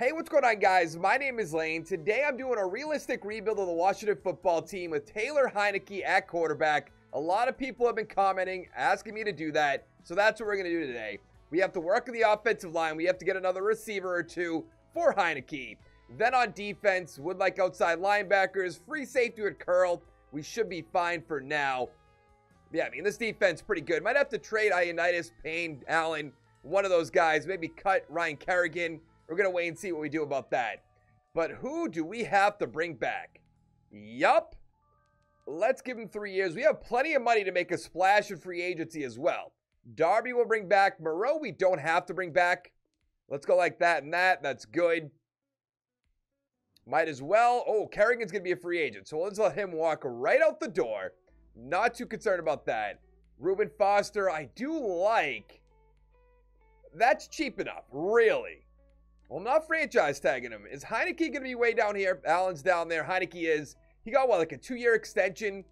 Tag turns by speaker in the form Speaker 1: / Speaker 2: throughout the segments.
Speaker 1: Hey, what's going on, guys? My name is Lane. Today, I'm doing a realistic rebuild of the Washington football team with Taylor Heinicke at quarterback. A lot of people have been commenting, asking me to do that, so that's what we're going to do today. We have to work on the offensive line. We have to get another receiver or two for Heinicke. Then on defense, would like outside linebackers, free safety with Curl. We should be fine for now. Yeah, I mean, this defense pretty good. Might have to trade Ioannidis, Payne, Allen, one of those guys. Maybe cut Ryan Kerrigan. We're going to wait and see what we do about that. But who do we have to bring back? Yup. Let's give him three years. We have plenty of money to make a splash in free agency as well. Darby will bring back. Moreau, we don't have to bring back. Let's go like that and that. That's good. Might as well. Oh, Kerrigan's going to be a free agent. So let's let him walk right out the door. Not too concerned about that. Reuben Foster, I do like. That's cheap enough, really. Well, not franchise tagging him. Is Heinicke going to be way down here? Allen's down there. Heinicke is. He got, what, like a two-year extension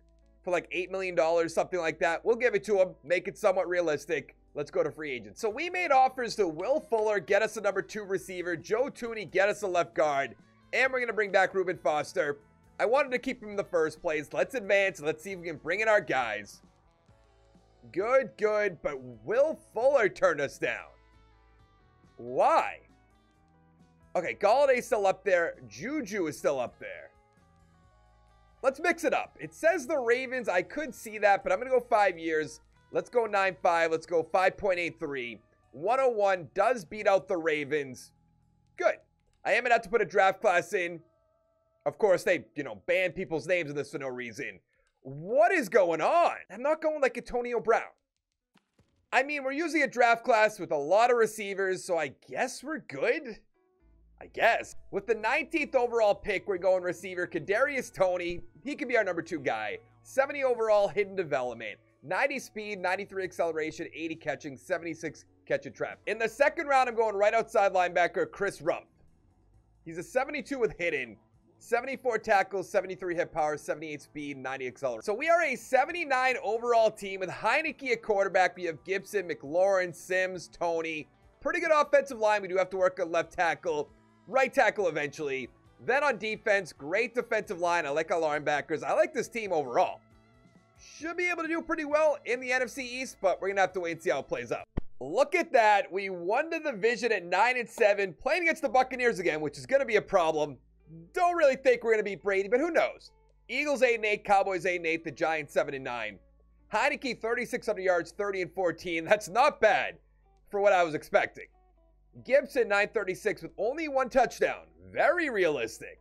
Speaker 1: for like $8 million, something like that. We'll give it to him, make it somewhat realistic. Let's go to free agent. So we made offers to Will Fuller, get us a number two receiver. Joe Thuney, get us a left guard. And we're going to bring back Reuben Foster. I wanted to keep him in the first place. Let's advance. Let's see if we can bring in our guys. Good, good. But Will Fuller turned us down. Why? Okay, Golladay's still up there. Juju is still up there. Let's mix it up. It says the Ravens. I could see that, but I'm going to go five years. Let's go 9.5. Let's go 5.83. 101 does beat out the Ravens. Good. I am going to have to put a draft class in. Of course, they, you know, ban people's names in this for no reason. What is going on? I'm not going like Antonio Brown. I mean, we're using a draft class with a lot of receivers, so I guess we're good. I guess. With the 19th overall pick, we're going receiver Kadarius Toney. He could be our number two guy. 70 overall hidden development. 90 speed, 93 acceleration, 80 catching, 76 catch and trap. In the second round, I'm going right outside linebacker Chris Rump. He's a 72 with hidden. 74 tackles, 73 hit power, 78 speed, 90 acceleration. So we are a 79 overall team with Heinicke at quarterback. We have Gibson, McLaurin, Sims, Toney. Pretty good offensive line. We do have to work on left tackle right tackle eventually. Then on defense, great defensive line. I like our linebackers. I like this team overall. Should be able to do pretty well in the NFC East, but we're going to have to wait and see how it plays out. Look at that. We won the division at 9 and 7, playing against the Buccaneers again, which is going to be a problem. Don't really think we're going to beat Brady, but who knows? Eagles 8 and 8, Cowboys 8 and 8, the Giants 7 and 9. Heinicke 3,600 yards, 30 and 14. That's not bad for what I was expecting. Gibson 936 with only one touchdown. Very realistic.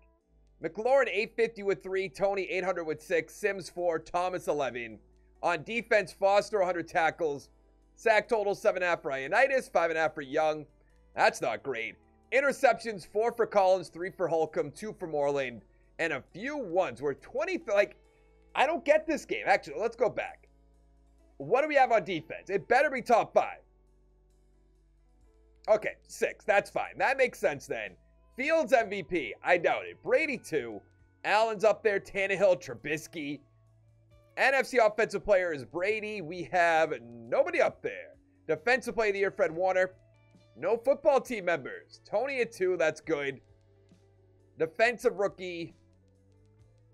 Speaker 1: McLaurin 850 with three, Toney 800 with six, Sims four, Thomas 11. On defense, Foster 100 tackles, sack total seven and a half for Ioannidis, five and a half for Young. That's not great. Interceptions four for Collins, three for Holcomb, two for Moreland, and a few ones. We're 20. Like, I don't get this game. Actually, let's go back. What do we have on defense? It better be top five. Okay, six. That's fine. That makes sense then. Fields MVP. I doubt it. Brady two. Allen's up there. Tannehill, Trubisky. NFC offensive player is Brady. We have nobody up there. Defensive player of the year, Fred Warner. No football team members. Toney at two. That's good. Defensive rookie.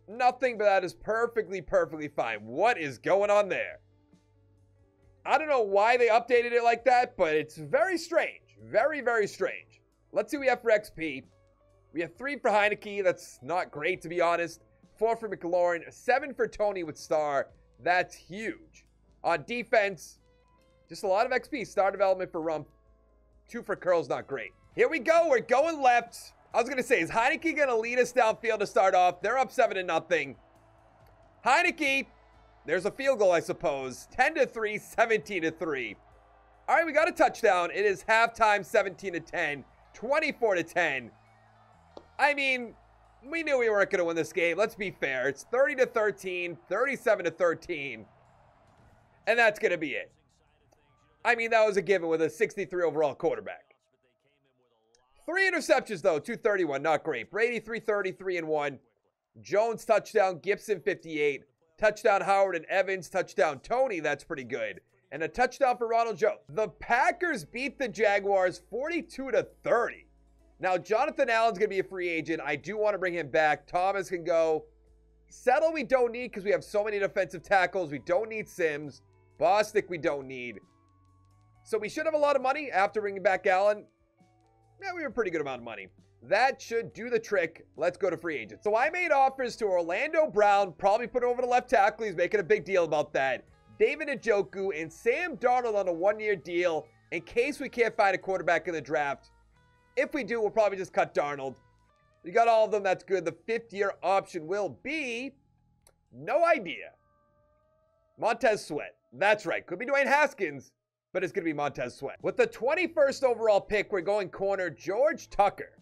Speaker 1: Nothing but that is perfectly, perfectly fine. What is going on there? I don't know why they updated it like that, but it's very strange. Very, very strange. Let's see what we have for XP. We have three for Heinicke. That's not great, to be honest. Four for McLaurin. Seven for Toney with Star. That's huge. On defense, just a lot of XP. Star development for Rump. Two for Curl's not great. Here we go. We're going left. I was going to say, is Heinicke going to lead us downfield to start off? They're up 7 to nothing. Heinicke, there's a field goal, I suppose. 10 to 3, 17 to 3. All right, we got a touchdown. It is halftime 17 to 10, 24 to 10. I mean, we knew we weren't going to win this game. Let's be fair. It's 30 to 13, 37 to 13. And that's going to be it. I mean, that was a given with a 63 overall quarterback. Three interceptions, though. 231, not great. Brady, 333 and 1. Jones, touchdown. Gibson, 58. Touchdown, Howard and Evans. Touchdown, Toney. That's pretty good and a touchdown for Ronald Jones. The Packers beat the Jaguars 42 to 30. Now, Jonathan Allen's going to be a free agent. I do want to bring him back. Thomas can go. Settle, we don't need because we have so many defensive tackles. We don't need Sims. Bostic, we don't need. So we should have a lot of money after bringing back Allen. Yeah, we have a pretty good amount of money. That should do the trick. Let's go to free agent. So I made offers to Orlando Brown, probably put over the left tackle. He's making a big deal about that. David Njoku and Sam Darnold on a one-year deal in case we can't find a quarterback in the draft. If we do, we'll probably just cut Darnold. You got all of them. That's good. The fifth year option will be no idea. Montez Sweat. That's right. Could be Dwayne Haskins, but it's going to be Montez Sweat. With the 21st overall pick, we're going corner George Tucker.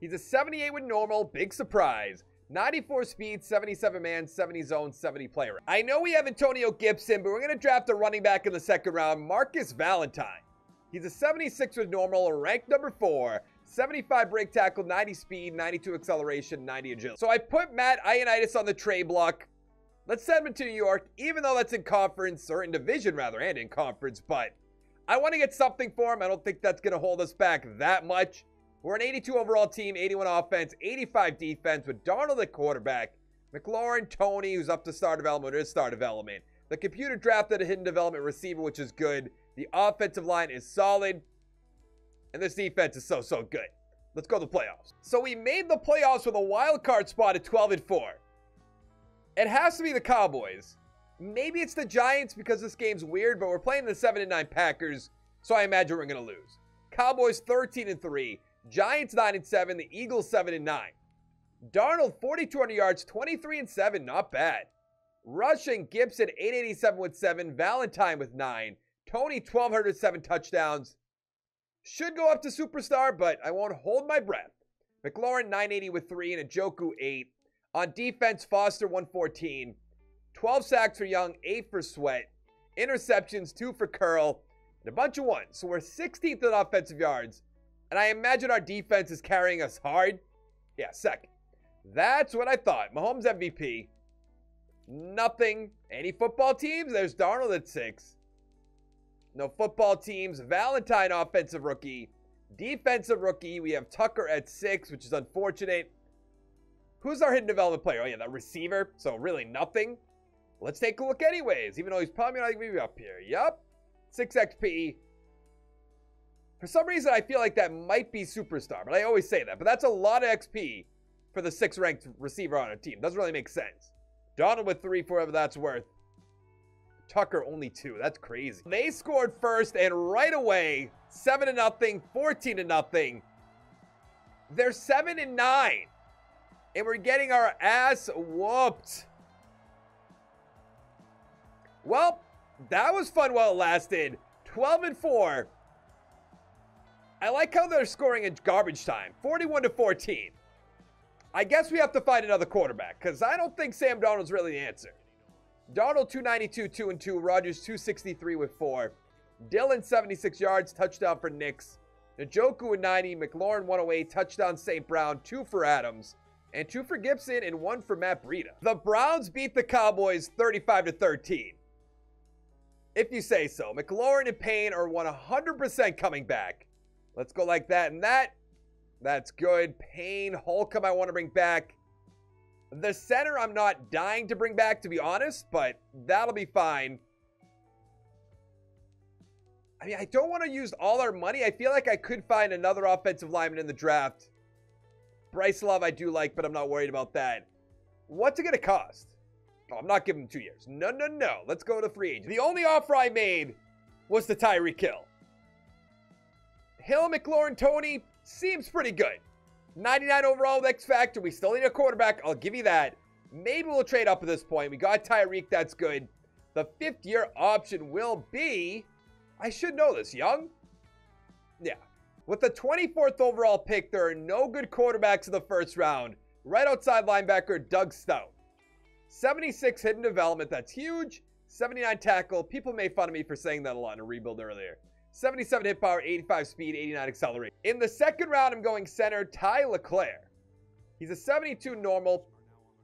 Speaker 1: He's a 78 with normal. Big surprise. 94 speed, 77 man, 70 zone, 70 player. I know we have Antonio Gibson, but we're going to draft a running back in the second round, Marcus Valentine. He's a 76 with normal, ranked number four. 75 break tackle, 90 speed, 92 acceleration, 90 agility. So I put Matt Ioannidis on the trade block. Let's send him to New York, even though that's in conference, or in division rather, and in conference. But I want to get something for him. I don't think that's going to hold us back that much. We're an 82 overall team, 81 offense, 85 defense with Darnold at quarterback. McLaurin, Toney, who's up to star development, is star development. The computer drafted a hidden development receiver, which is good. The offensive line is solid. And this defense is so, so good. Let's go to the playoffs. So we made the playoffs with a wild card spot at 12 and 4. It has to be the Cowboys. Maybe it's the Giants because this game's weird, but we're playing the 7 and 9 Packers, so I imagine we're going to lose. Cowboys 13 and 3, Giants 9 and 7, the Eagles 7 and 9. Darnold 4200 yards, 23 and 7, not bad. Rushing Gibson 887 with 7, Valentine with 9, Toney 1207 touchdowns. Should go up to superstar, but I won't hold my breath. McLaurin 980 with 3 and Njoku 8. On defense, Foster 114. 12 sacks for Young, 8 for Sweat. Interceptions, 2 for Curl, and a bunch of ones. So we're 16th in offensive yards. And I imagine our defense is carrying us hard. Yeah, second. That's what I thought. Mahomes MVP. Nothing. Any football teams? There's Darnold at 6. No football teams. Valentine, offensive rookie. Defensive rookie, we have Tucker at six, which is unfortunate. Who's our hidden development player? Oh, yeah, the receiver. So, really nothing. Let's take a look, anyways, even though he's probably not going to be up here. Yup. 6 XP. For some reason, I feel like that might be superstar, but I always say that. But that's a lot of XP for the six ranked receiver on a team. Doesn't really make sense. Darnold with three for whatever that's worth. Tucker only two. That's crazy. They scored first and right away, 7 to nothing, 14 to nothing. They're 7 and 9. And we're getting our ass whooped. Well, that was fun while it lasted. 12 and 4. I like how they're scoring in garbage time. 41 to 14. I guess we have to find another quarterback because I don't think Sam Darnold's really the answer. Darnold 292, 2 and 2. Rodgers 263 with 4. Dillon 76 yards, touchdown for Nix. Njoku with 90. McLaurin 108, touchdown St. Brown, 2 for Adams. And 2 for Gibson and 1 for Matt Breida. The Browns beat the Cowboys 35 to 13. If you say so. McLaurin and Payne are 100% coming back. Let's go like that and that. That's good. Payne, Holcomb I want to bring back. The center, I'm not dying to bring back, to be honest, but that'll be fine. I mean, I don't want to use all our money. I feel like I could find another offensive lineman in the draft. Bryce Love, I do like, but I'm not worried about that. What's it going to cost? Oh, I'm not giving him two years. No, no, no. Let's go to free agent. The only offer I made was the Tyreek Hill. Hill, McLaurin, Toney seems pretty good. 99 overall with X Factor. We still need a quarterback. I'll give you that. Maybe we'll trade up at this point. We got Tyreek. That's good. The fifth year option will be. I should know this. Young? Yeah. With the 24th overall pick, there are no good quarterbacks in the first round. Right outside linebacker, Doug Stout. 76 hidden development. That's huge. 79 tackle. People made fun of me for saying that a lot in a rebuild earlier. 77 hit power, 85 speed, 89 accelerate. In the second round, I'm going center Ty LeClaire. He's a 72 normal,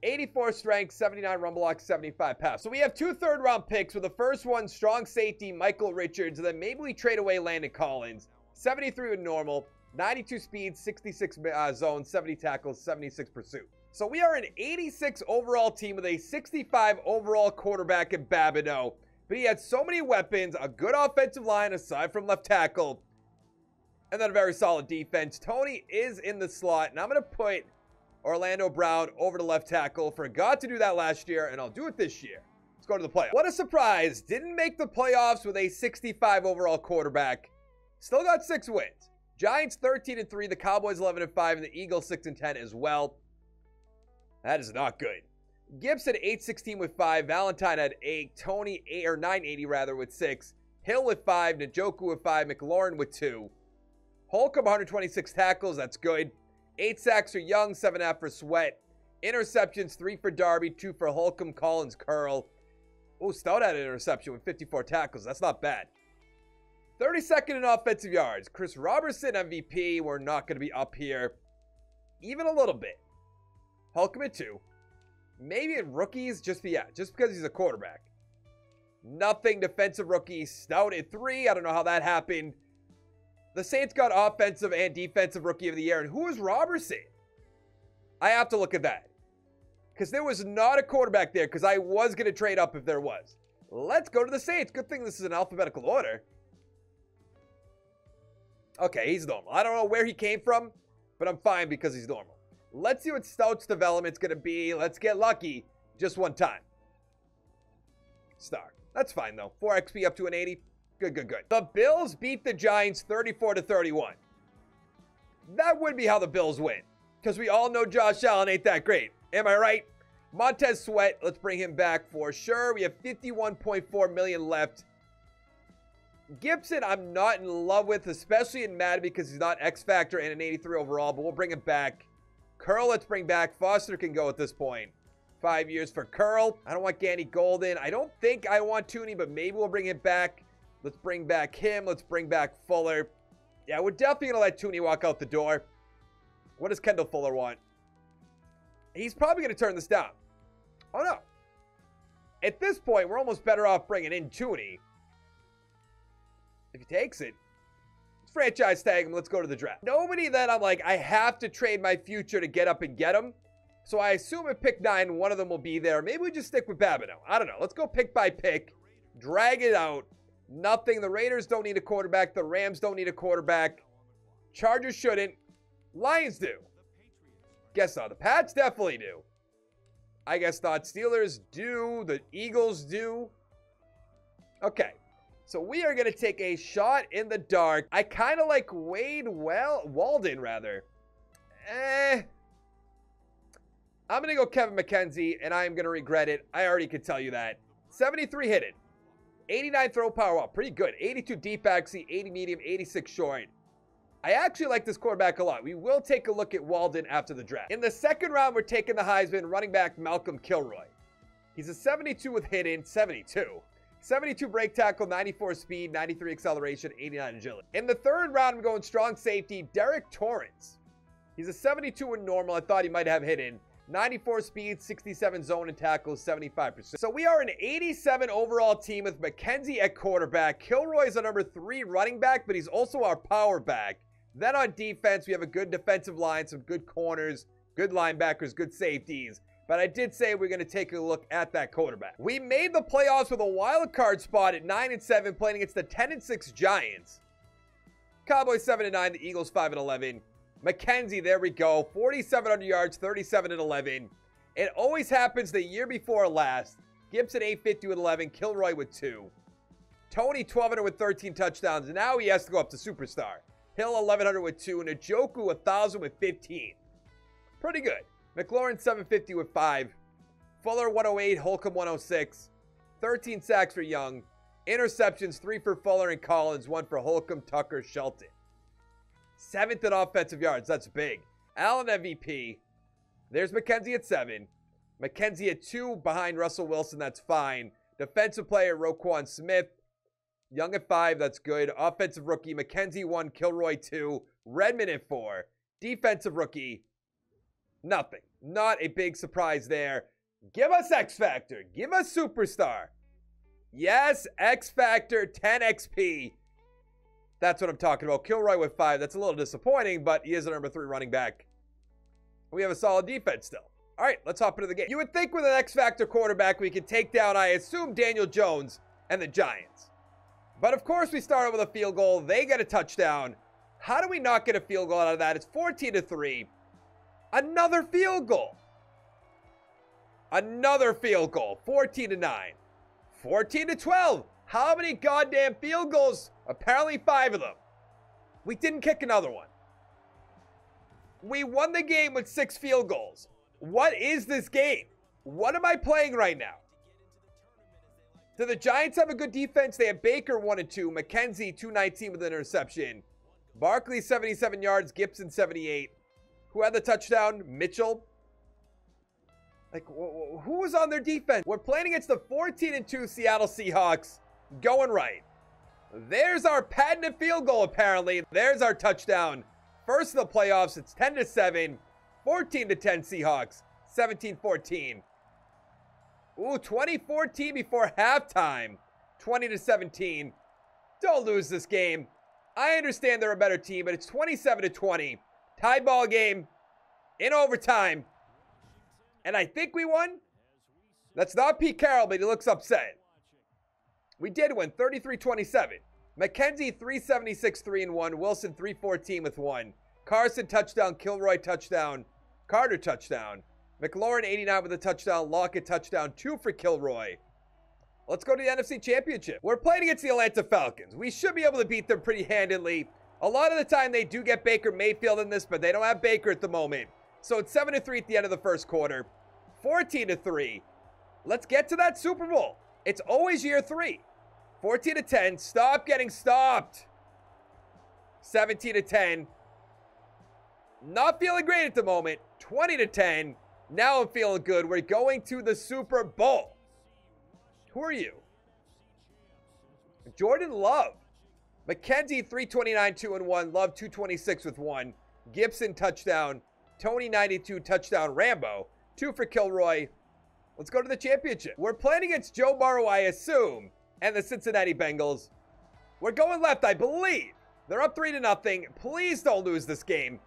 Speaker 1: 84 strength, 79 run block, 75 pass. So we have two third round picks with the first one strong safety Michael Richards, and then maybe we trade away Landon Collins. 73 with normal. 92 speed, 66 uh, zone, 70 tackles, 76 pursuit. So we are an 86 overall team with a 65 overall quarterback in Babineaux. But he had so many weapons, a good offensive line aside from left tackle, and then a very solid defense. Toney is in the slot, and I'm going to put Orlando Brown over to left tackle. Forgot to do that last year, and I'll do it this year. Let's go to the playoffs. What a surprise. Didn't make the playoffs with a 65 overall quarterback. Still got six wins. Giants 13 and 3, the Cowboys 11 and 5, and the Eagles 6 and 10 as well. That is not good. Gibbs had 816 with 5, Valentine at 8, Toney 8 or 980 rather with 6, Hill with 5, Njoku with 5, McLaurin with 2. Holcomb 126 tackles, that's good. 8 sacks for Young, 7.5 for Sweat. Interceptions, 3 for Darby, 2 for Holcomb, Collins, Curl. Oh, Stout had an interception with 54 tackles. That's not bad. 32nd in offensive yards. Chris Robertson, MVP. We're not going to be up here even a little bit. Holcomb at 2. Maybe in rookies, just be, yeah, just because he's a quarterback. Nothing defensive rookie. Stout at 3. I don't know how that happened. The Saints got offensive and defensive rookie of the year. And who is Robertson? I have to look at that because there was not a quarterback there because I was going to trade up if there was. Let's go to the Saints. Good thing this is an alphabetical order. Okay, he's normal. I don't know where he came from, but I'm fine because he's normal. Let's see what Stout's development's going to be. Let's get lucky just one time. Star. That's fine, though. 4 XP up to an 80. Good, good, good. The Bills beat the Giants 34 to 31. That would be how the Bills win because we all know Josh Allen ain't that great. Am I right? Montez Sweat, let's bring him back for sure. We have 51.4 million left. Gibson, I'm not in love with, especially in Madden because he's not X Factor and an 83 overall, but we'll bring him back. Curl, let's bring back. Foster can go at this point. Five years for Curl. I don't want Gandy Golden. I don't think I want Thuney, but maybe we'll bring him back. Let's bring back him. Let's bring back Fuller. Yeah, we're definitely going to let Thuney walk out the door. What does Kendall Fuller want? He's probably going to turn this down. Oh, no. At this point, we're almost better off bringing in Thuney. If he takes it, franchise tag him. Let's go to the draft. Nobody that I'm like, I have to trade my future to get up and get him. So I assume at pick nine, one of them will be there. Maybe we just stick with Babineaux. I don't know. Let's go pick by pick. Drag it out. Nothing. The Raiders don't need a quarterback. The Rams don't need a quarterback. Chargers shouldn't. Lions do. Guess not. The Pats definitely do. I guess not. Steelers do. The Eagles do. Okay. So we are going to take a shot in the dark. I kind of like Wade well Walden rather. Eh. I'm going to go Kevin McKenzie and I am going to regret it. I already can tell you that. 73 hit it. 89 throw power. Wow, pretty good. 82 deep backseat, 80 medium, 86 short. I actually like this quarterback a lot. We will take a look at Walden after the draft. In the second round, we're taking the Heisman running back Malcolm Kilroy. He's a 72 with hit in 72. 72 break tackle, 94 speed, 93 acceleration, 89 agility. In the third round, I'm going strong safety, Derek Torrance. He's a 72 in normal. I thought he might have hidden. 94 speed, 67 zone and tackles, 75%. So we are an 87 overall team with McKenzie at quarterback. Kilroy is a number three running back, but he's also our power back. Then on defense, we have a good defensive line, some good corners, good linebackers, good safeties. But I did say we're going to take a look at that quarterback. We made the playoffs with a wild card spot at 9 and 7, playing against the 10 and 6 Giants. Cowboys 7 and 9, the Eagles 5 and 11. McKenzie, there we go. 4,700 yards, 37 and 11. It always happens the year before last. Gibson 850 with 11, Kilroy with 2. Toney 1200 with 13 touchdowns. and Now he has to go up to superstar. Hill 1100 with 2, and Njoku 1000 with 15. Pretty good. McLaurin 750 with 5. Fuller 108, Holcomb 106. 13 sacks for Young. Interceptions 3 for Fuller and Collins, 1 for Holcomb, Tucker, Shelton. Seventh in offensive yards. That's big. Allen MVP. There's McKenzie at 7. McKenzie at 2 behind Russell Wilson. That's fine. Defensive player Roquan Smith. Young at five, that's good. Offensive rookie, McKenzie one, Kilroy two, Redmond at four. Defensive rookie, nothing. Not a big surprise there. Give us X Factor. Give us Superstar. Yes, X Factor 10 XP. That's what I'm talking about. Kilroy with five. That's a little disappointing, but he is a number three running back. We have a solid defense still. All right, let's hop into the game. You would think with an X Factor quarterback, we could take down, I assume, Daniel Jones and the Giants. But of course, we start out with a field goal. They get a touchdown. How do we not get a field goal out of that? It's 14 to 3. Another field goal. Another field goal. 14 to 9. 14 to 12. How many goddamn field goals? Apparently, five of them. We didn't kick another one. We won the game with six field goals. What is this game? What am I playing right now? Do the Giants have a good defense? They have Baker 1 and 2, McKenzie 219 with an interception, Barkley 77 yards, Gibson 78. Who had the touchdown? Mitchell. Like, who was on their defense? We're playing against the 14 and 2 Seattle Seahawks. Going right. There's our patented field goal, apparently. There's our touchdown. First of the playoffs, it's 10 to 7, 14 to 10 Seahawks, 17 14. Ooh, 2014 before halftime, 20 to 17. Don't lose this game. I understand they're a better team, but it's 27 to 20. Tie ball game in overtime. And I think we won. That's not Pete Carroll, but he looks upset. We did win 33 27. McKenzie 376 3 and 1. Wilson 314 with 1. Carson touchdown. Kilroy touchdown. Carter touchdown. McLaurin 89 with a touchdown. Lockett touchdown. Two for Kilroy. Let's go to the NFC Championship. We're playing against the Atlanta Falcons. We should be able to beat them pretty handedly. A lot of the time they do get Baker Mayfield in this, but they don't have Baker at the moment. So it's 7 to 3 at the end of the first quarter. 14 to 3. Let's get to that Super Bowl. It's always year 3. 14 to 10. Stop getting stopped. 17 to 10. Not feeling great at the moment. 20 to 10. Now I'm feeling good. We're going to the Super Bowl. Who are you? Jordan Love. McKenzie 329, 2 and 1. Love 226 with 1. Gibson touchdown. Toney 92 touchdown. Rambo. 2 for Kilroy. Let's go to the championship. We're playing against Joe Burrow, I assume and the Cincinnati Bengals. We're going left, I believe. They're up 3 to nothing. Please don't lose this game.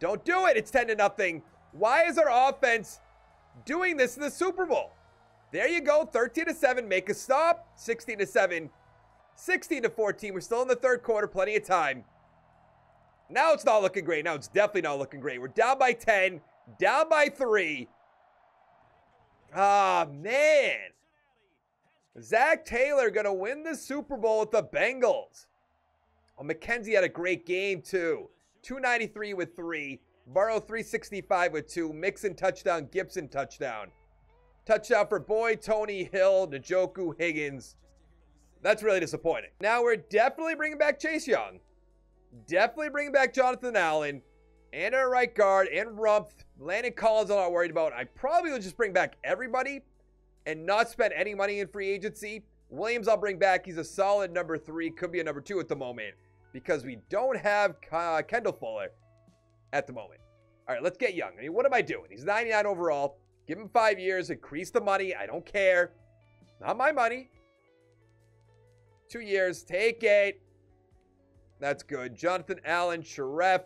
Speaker 1: Don't do it. It's 10 to nothing. Why is our offense doing this in the Super Bowl? There you go. 13 to 7. Make a stop. 16 to 7. 16 to 14. We're still in the third quarter. Plenty of time. Now it's not looking great. Now it's definitely not looking great. We're down by 10. Down by 3. Ah, man. Zac Taylor going to win the Super Bowl with the Bengals. Oh, McKenzie had a great game, too. 293 with three. Burrow 365 with two. Mixon touchdown. Gibson touchdown. Touchdown for Boy, Toney Hill, Njoku, Higgins. That's really disappointing. Now we're definitely bringing back Chase Young. Definitely bringing back Jonathan Allen. And our right guard and Rumph. Landon Collins I'm not worried about. I probably will just bring back everybody and not spend any money in free agency. Williams, I'll bring back. He's a solid number three, could be a number two at the moment because we don't have uh, Kendall Fuller at the moment. All right, let's get Young. I mean, what am I doing? He's 99 overall. Give him five years, increase the money. I don't care. Not my money. Two years, take it. That's good. Jonathan Allen, Sharef.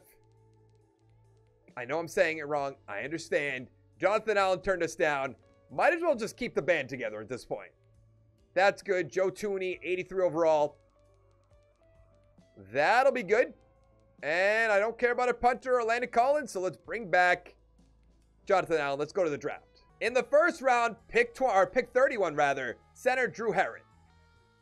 Speaker 1: I know I'm saying it wrong. I understand. Jonathan Allen turned us down. Might as well just keep the band together at this point. That's good. Joe Thuney, 83 overall. That'll be good. And I don't care about a punter or Landon Collins, so let's bring back Jonathan Allen. Let's go to the draft. In the first round, pick tw- or pick 31 rather, center Drew Herron.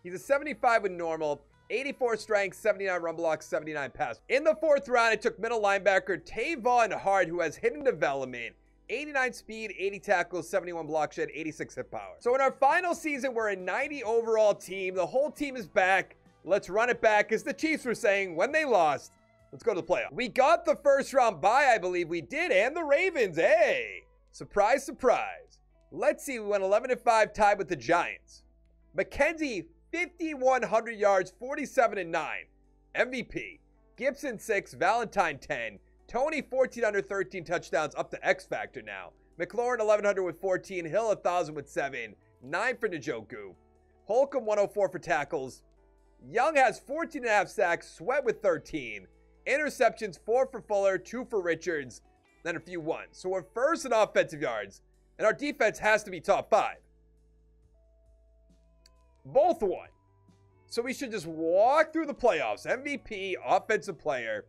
Speaker 1: He's a 75 with normal, 84 strength, 79 run block, 79 pass. In the fourth round, I took middle linebacker Tavon Hart, who has hidden development. 89 speed, 80 tackles, 71 block shed, 86 hit power. So in our final season, we're a 90 overall team. The whole team is back. Let's run it back, as the Chiefs were saying when they lost. Let's go to the playoff. We got the first round bye, I believe we did, and the Ravens. Hey, surprise, surprise. Let's see, we went 11 5, tied with the Giants. McKenzie, 5,100 yards, 47 and 9. MVP. Gibson, 6. Valentine, 10. Toney 14 under 13 touchdowns up to X Factor now. McLaurin 1100 with 14. Hill 1000 with 7. 9 for Njoku. Holcomb 104 for tackles. Young has 14 and a half sacks, Sweat with 13. Interceptions, 4 for Fuller, 2 for Richards, then a few ones. So we're first in offensive yards, and our defense has to be top 5. Both won. So we should just walk through the playoffs. MVP, offensive player.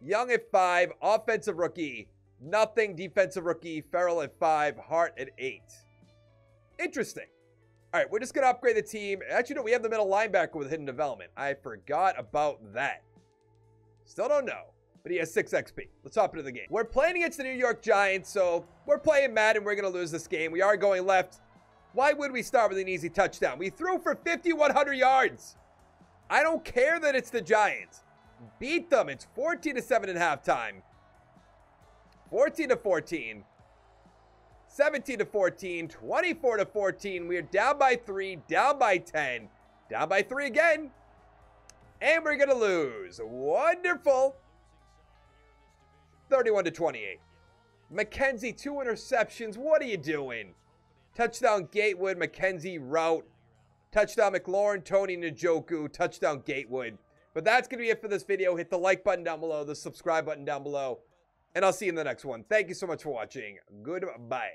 Speaker 1: Young at 5, offensive rookie. Nothing, defensive rookie. Ferrell at 5, Hart at 8. Interesting. All right, we're just going to upgrade the team. Actually, no, we have the middle linebacker with hidden development. I forgot about that. Still don't know, but he has 6 XP. Let's hop into the game. We're playing against the New York Giants, so we're playing mad and we're going to lose this game. We are going left. Why would we start with an easy touchdown? We threw for 5,100 yards. I don't care that it's the Giants. Beat them. It's 14 to 7 at halftime. 14 to 14. 17 to 14, 24 to 14. We are down by three, down by 10, down by three again. And we're going to lose. Wonderful. 31 to 28. McKenzie, two interceptions. What are you doing? Touchdown Gatewood, McKenzie route. Touchdown McLaurin, Toney Njoku. Touchdown Gatewood. But that's going to be it for this video. Hit the like button down below, the subscribe button down below. And I'll see you in the next one. Thank you so much for watching. Goodbye.